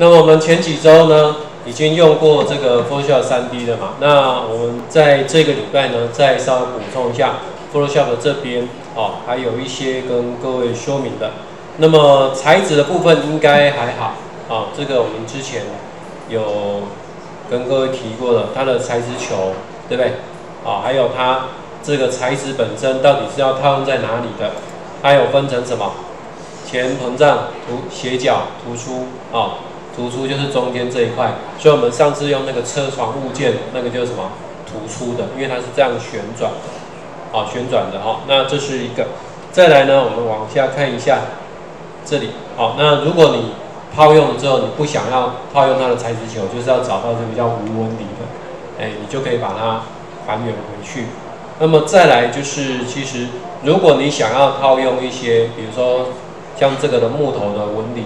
那么我们前几周呢，已经用过这个 Photoshop 3D 了嘛？那我们在这个礼拜呢，再稍微补充一下 Photoshop 这边哦，还有一些跟各位说明的。那么材质的部分应该还好啊，这个我们之前有跟各位提过了，它的材质球，对不对？啊，还有它这个材质本身到底是要套用在哪里的？它有分成什么？前膨胀、突斜角、突出啊。突出就是中间这一块，所以我们上次用那个车床物件，那个就是什么突出的，因为它是这样旋转的，啊旋转的哈。那这是一个，再来呢，我们往下看一下这里，好，那如果你套用了之后，你不想要套用它的材质球，就是要找到这比较无纹理的，哎，你就可以把它还原回去。那么再来就是，其实如果你想要套用一些，比如说像这个的木头的纹理。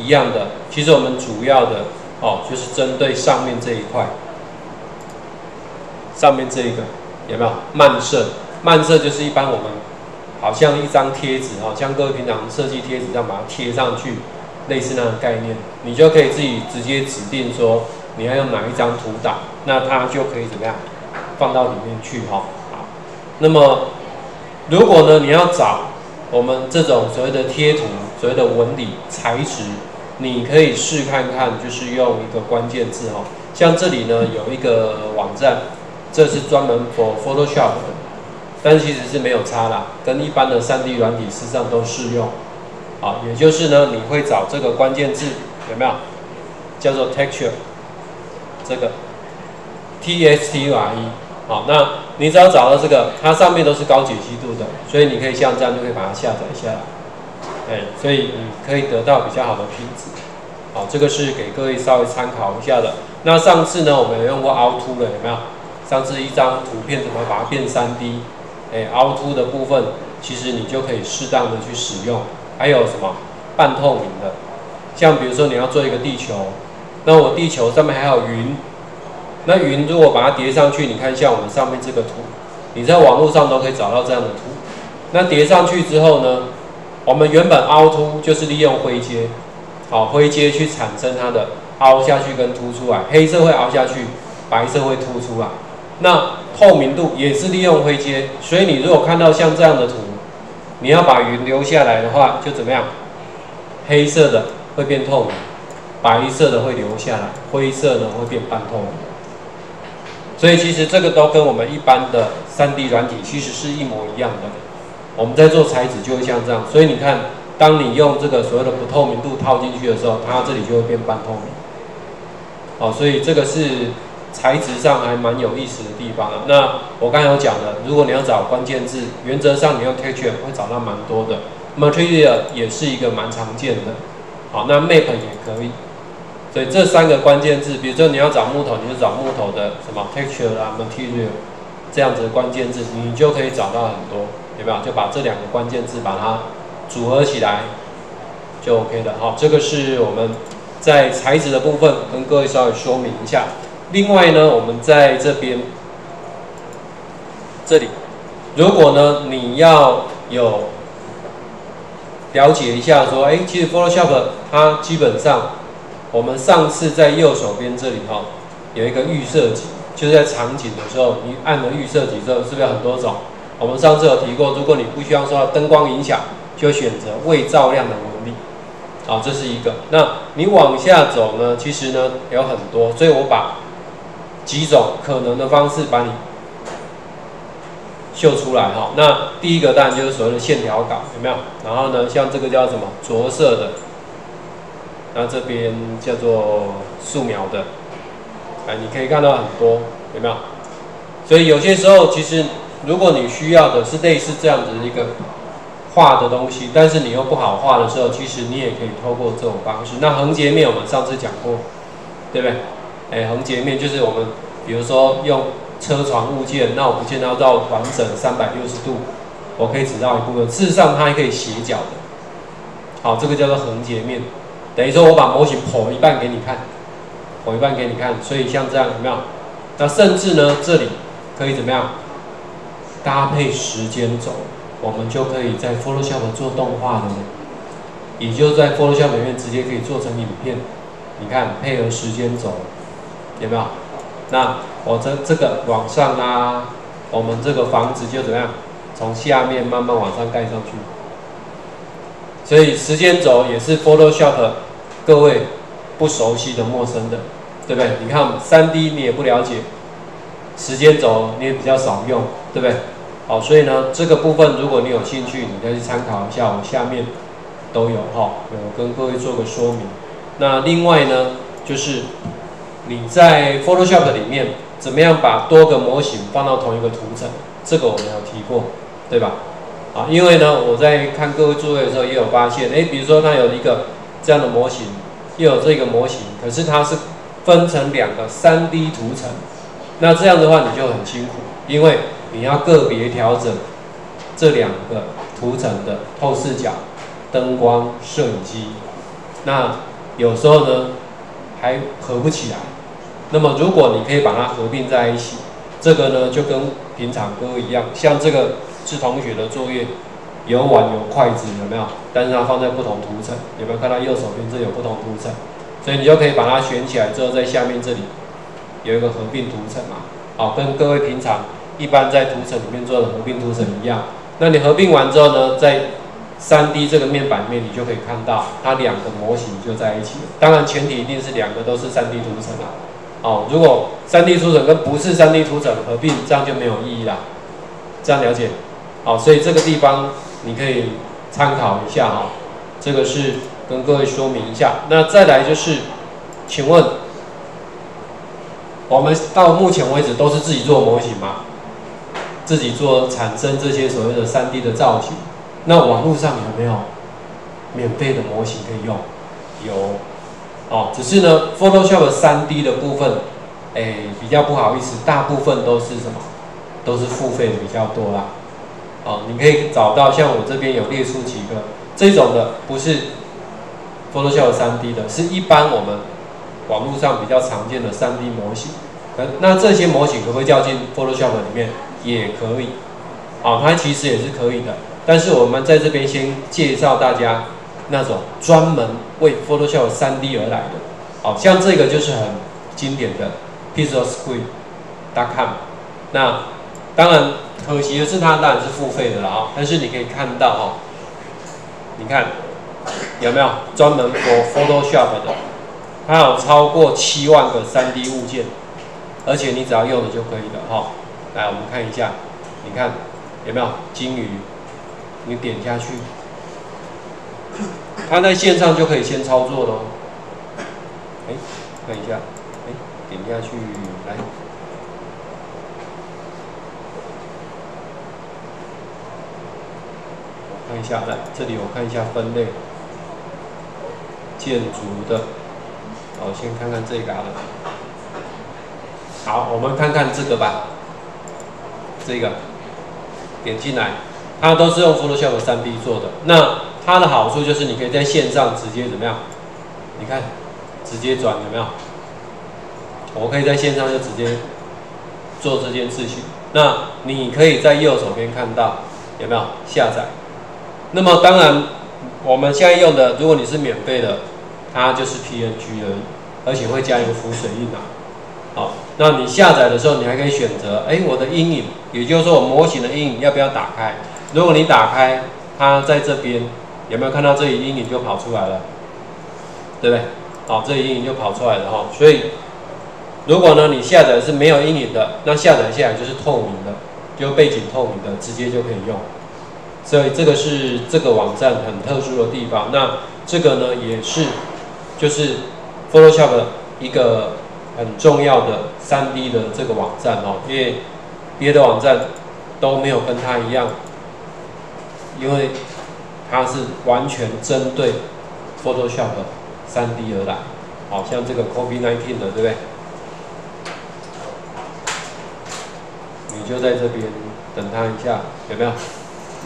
一样的，其实我们主要的哦，就是针对上面这一块，上面这一个有没有漫射？漫射就是一般我们好像一张贴纸哦，像各位平常设计贴纸这样把它贴上去，类似那种概念，你就可以自己直接指定说你要用哪一张图档，那它就可以怎么样放到里面去哈。好，那么如果呢你要找我们这种所谓的贴图，所谓的纹理材质。你可以试看看，就是用一个关键字哈，像这里呢有一个网站，这是专门 for Photoshop 的，但其实是没有差啦，跟一般的 3D 软体事实上都适用，好，也就是呢你会找这个关键字有没有，叫做 Texture，这个 T S T U R E，好，那你只要找到这个，它上面都是高解析度的，所以你可以像这样就可以把它下载下来。所以你可以得到比较好的品质，好，这个是给各位稍微参考一下的。那上次呢，我们有用过凹凸的，有没有？上次一张图片怎么把它变三 D？哎，凹凸的部分，其实你就可以适当的去使用。还有什么半透明的？像比如说你要做一个地球，那我地球上面还有云，那云如果把它叠上去，你看像我们上面这个图，你在网络上都可以找到这样的图。那叠上去之后呢？我们原本凹凸就是利用灰阶，好灰阶去产生它的凹下去跟凸出来，黑色会凹下去，白色会凸出来。那透明度也是利用灰阶，所以你如果看到像这样的图，你要把云留下来的话，就怎么样？黑色的会变透明，白色的会留下来，灰色的会变半透明。所以其实这个都跟我们一般的 3D 软体其实是一模一样的。我们在做材质就会像这样，所以你看，当你用这个所谓的不透明度套进去的时候，它这里就会变半透明。好，所以这个是材质上还蛮有意思的地方啊。那我刚才有讲的，如果你要找关键字，原则上你用 texture 会找到蛮多的，material 也是一个蛮常见的。好，那 map 也可以。所以这三个关键字，比如说你要找木头，你就找木头的什么 texture 啊，material 这样子的关键字，你就可以找到很多。有没有？就把这两个关键字把它组合起来，就 OK 的。好，这个是我们在材质的部分跟各位稍微说明一下。另外呢，我们在这边这里，如果呢你要有了解一下，说，哎，其实 Photoshop 它基本上，我们上次在右手边这里哈，有一个预设级，就是在场景的时候，你按了预设级之后，是不是有很多种？我们上次有提过，如果你不需要受到灯光影响，就选择未照亮的纹理。好，这是一个。那你往下走呢？其实呢有很多，所以我把几种可能的方式把你秀出来哈。那第一个当然就是所谓的线条稿，有没有？然后呢，像这个叫什么着色的，那这边叫做素描的，哎，你可以看到很多，有没有？所以有些时候其实。如果你需要的是类似这样子的一个画的东西，但是你又不好画的时候，其实你也可以透过这种方式。那横截面我们上次讲过，对不对？哎，横截面就是我们比如说用车床物件，那我不见得要绕完整三百六十度，我可以只绕一部分。事实上它还可以斜角的。好，这个叫做横截面，等于说我把模型剖一半给你看，剖一半给你看。所以像这样有没有？那甚至呢，这里可以怎么样？搭配时间轴，我们就可以在 Photoshop 做动画了，也就在 Photoshop 里面直接可以做成影片，你看配合时间轴，有没有？那我这这个往上拉，我们这个房子就怎么样？从下面慢慢往上盖上去。所以时间轴也是 Photoshop 各位不熟悉的、陌生的，对不对？你看 3D 你也不了解，时间轴你也比较少用，对不对？好，所以呢，这个部分如果你有兴趣，你可以去参考一下，我下面都有哈，有跟各位做个说明。那另外呢，就是你在 Photoshop 里面怎么样把多个模型放到同一个图层，这个我们有提过，对吧？啊，因为呢，我在看各位作业的时候也有发现，哎，比如说它有一个这样的模型，又有这个模型，可是它是分成两个 3D 图层，那这样的话你就很辛苦，因为你要个别调整这两个图层的透视角、灯光、摄影机，那有时候呢还合不起来。那么如果你可以把它合并在一起，这个呢就跟平常各位一样，像这个。是同学的作业，有碗有筷子有没有？但是它放在不同图层，有没有看到右手边这有不同图层？所以你就可以把它选起来之后，在下面这里有一个合并图层嘛。好，跟各位平常一般在图层里面做的合并图层一样。那你合并完之后呢，在三 D 这个面板里面，你就可以看到它两个模型就在一起了。当然前提一定是两个都是三 D 图层啊。哦，如果三 D 图层跟不是三 D 图层合并，这样就没有意义了。这样了解？好，所以这个地方你可以参考一下哈，这个是跟各位说明一下。那再来就是，请问我们到目前为止都是自己做模型嘛？自己做产生这些所谓的三 D 的造型？那网络上有没有免费的模型可以用？有，哦，只是呢，Photoshop 三 D 的部分，哎，比较不好意思，大部分都是什么？都是付费的比较多啦。哦，你可以找到像我这边有列出几个这种的，不是 Photoshop 3D 的，是一般我们网络上比较常见的 3D 模型。那这些模型可不可以叫进 Photoshop 里面？也可以。啊，它其实也是可以的。但是我们在这边先介绍大家那种专门为 Photoshop 3D 而来的。好像这个就是很经典的 pixelscreen.com。那当然。可惜的是，它当然是付费的了啊！但是你可以看到哦，你看有没有专门 for Photoshop 的？它有超过七万个 3D 物件，而且你只要用了就可以了哈。来，我们看一下，你看有没有金鱼？你点下去，它在线上就可以先操作喽。哎，看一下，哎，点下去，来。看一下，来这里我看一下分类，建筑的，好，先看看这个的。好，我们看看这个吧，这个点进来，它都是用 Photoshop 3D 做的。那它的好处就是你可以在线上直接怎么样？你看，直接转有没有？我可以在线上就直接做这件事情。那你可以在右手边看到有没有下载？那么当然，我们现在用的，如果你是免费的，它就是 PNG 而已，而且会加一个浮水印啊。好，那你下载的时候，你还可以选择，哎，我的阴影，也就是说我模型的阴影要不要打开？如果你打开，它在这边有没有看到这里阴影就跑出来了？对不对？好，这阴影就跑出来了哈。所以，如果呢你下载是没有阴影的，那下载下来就是透明的，就背景透明的，直接就可以用。所以这个是这个网站很特殊的地方。那这个呢，也是就是 Photoshop 一个很重要的 3D 的这个网站哦。因为别的网站都没有跟它一样，因为它是完全针对 Photoshop 3D 而来。好像这个 COVID-19 的，对不对？你就在这边等它一下，有没有？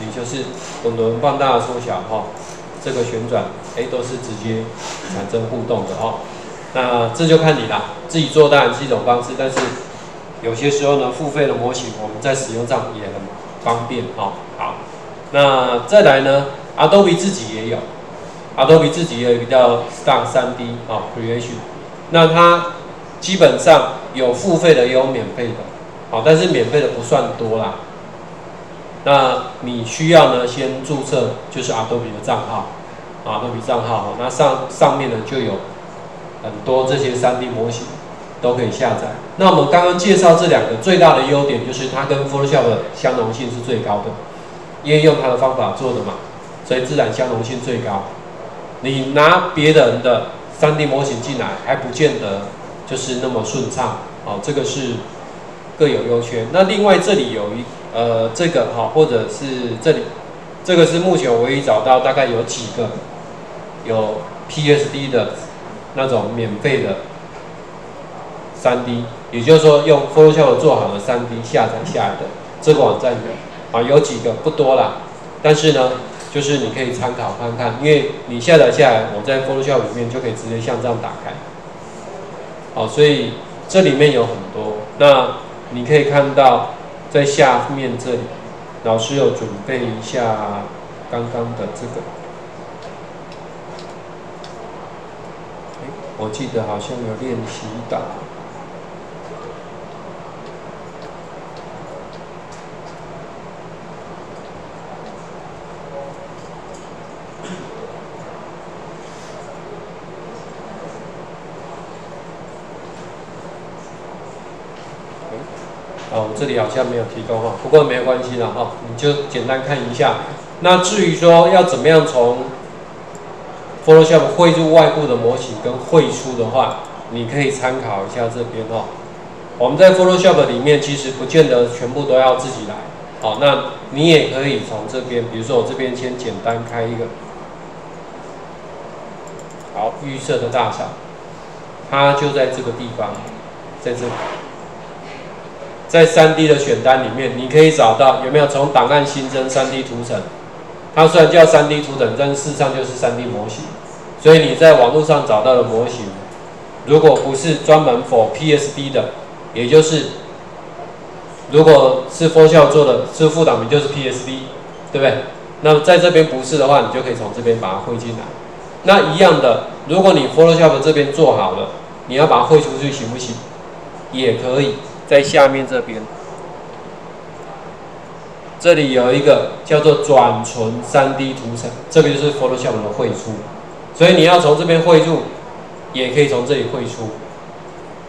你就是滚轮放大缩小哈，这个旋转哎都是直接产生互动的哦，那这就看你啦，自己做当然是一种方式，但是有些时候呢，付费的模型我们在使用上也很方便哦。好，那再来呢，Adobe 自己也有 Adobe 自己有一个叫 Star 3D 啊 Creation，那它基本上有付费的也有免费的，好，但是免费的不算多啦。那你需要呢先注册就是 Adobe 的账号，Adobe 账号，那上上面呢就有很多这些 3D 模型都可以下载。那我们刚刚介绍这两个最大的优点就是它跟 Photoshop 的相容性是最高的，因为用它的方法做的嘛，所以自然相容性最高。你拿别人的 3D 模型进来还不见得就是那么顺畅，哦，这个是各有优缺。那另外这里有一呃这个哈，或者是这里这个是目前唯一找到大概有几个有 PSD 的那种免费的 3D，也就是说用 Photoshop 做好的 3D 下载下来的这个网站有啊，有几个不多啦，但是呢。就是你可以参考看看，因为你下载下来，我在 Photoshop 里面就可以直接像这样打开。好，所以这里面有很多。那你可以看到在下面这里，老师有准备一下刚刚的这个。我记得好像有练习到。哦，这里好像没有提供哈，不过没有关系了哈，你就简单看一下。那至于说要怎么样从 Photoshop 绘入外部的模型跟绘出的话，你可以参考一下这边哈。我们在 Photoshop 里面其实不见得全部都要自己来，好，那你也可以从这边，比如说我这边先简单开一个，好，预设的大小，它就在这个地方，在这里。在 3D 的选单里面，你可以找到有没有从档案新增 3D 图层。它虽然叫 3D 图层，但事实上就是 3D 模型。所以你在网络上找到的模型，如果不是专门 for PSD 的，也就是如果是 Photoshop 做的，是副档名就是 PSD，对不对？那在这边不是的话，你就可以从这边把它汇进来。那一样的，如果你 Photoshop 这边做好了，你要把它汇出去行不行？也可以。在下面这边，这里有一个叫做转存 3D 图层，这个就是 Photoshop 的绘出，所以你要从这边绘入，也可以从这里绘出。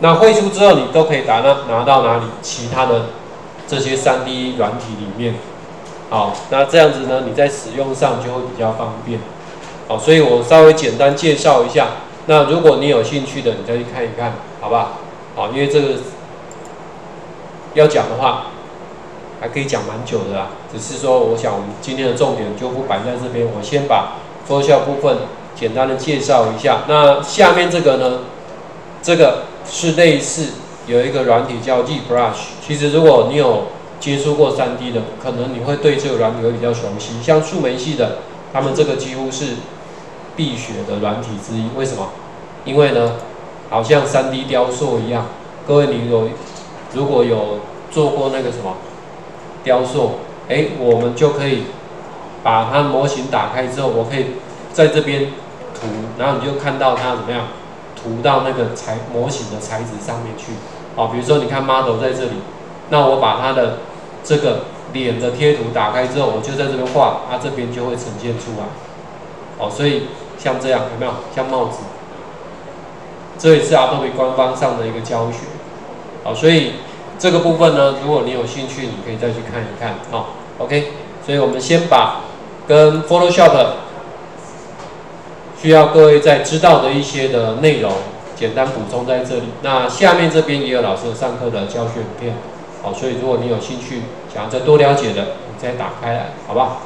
那绘出之后，你都可以打到拿到哪里？其他的这些 3D 软体里面。好，那这样子呢，你在使用上就会比较方便。好，所以我稍微简单介绍一下。那如果你有兴趣的，你再去看一看，好不好？好，因为这个。要讲的话，还可以讲蛮久的啦。只是说，我想我们今天的重点就不摆在这边。我先把 Photoshop 部分简单的介绍一下。那下面这个呢，这个是类似有一个软体叫 ZBrush。其实如果你有接触过 3D 的，可能你会对这个软体会比较熟悉。像数媒系的，他们这个几乎是必学的软体之一。为什么？因为呢，好像 3D 雕塑一样。各位，你有？如果有做过那个什么雕塑，哎，我们就可以把它模型打开之后，我可以在这边涂，然后你就看到它怎么样涂到那个材模型的材质上面去。哦，比如说你看 model 在这里，那我把它的这个脸的贴图打开之后，我就在这边画，它这边就会呈现出来。哦，所以像这样有没有像帽子？这也是 Adobe 官方上的一个教学。好，所以这个部分呢，如果你有兴趣，你可以再去看一看啊。OK，所以我们先把跟 Photoshop 需要各位在知道的一些的内容简单补充在这里。那下面这边也有老师上课的教学影片，好，所以如果你有兴趣想要再多了解的，你再打开来，好不好？